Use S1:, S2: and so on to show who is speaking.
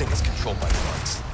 S1: thing is controlled by the.